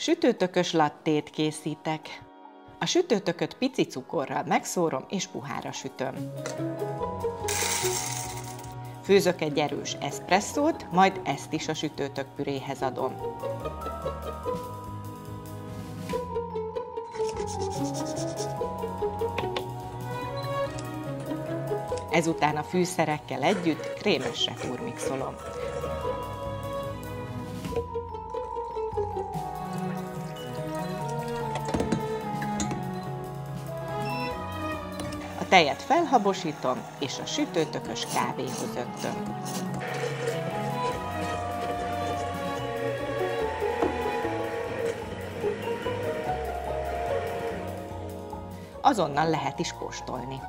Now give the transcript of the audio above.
Sütőtökös lattét készítek. A sütőtököt pici cukorral megszórom és puhára sütöm. Főzök egy erős eszpresszót, majd ezt is a sütőtök püréhez adom. Ezután a fűszerekkel együtt krémesre turmixolom. A tejet felhabosítom, és a sütőtökös kávéhoz öntöm. Azonnal lehet is kóstolni.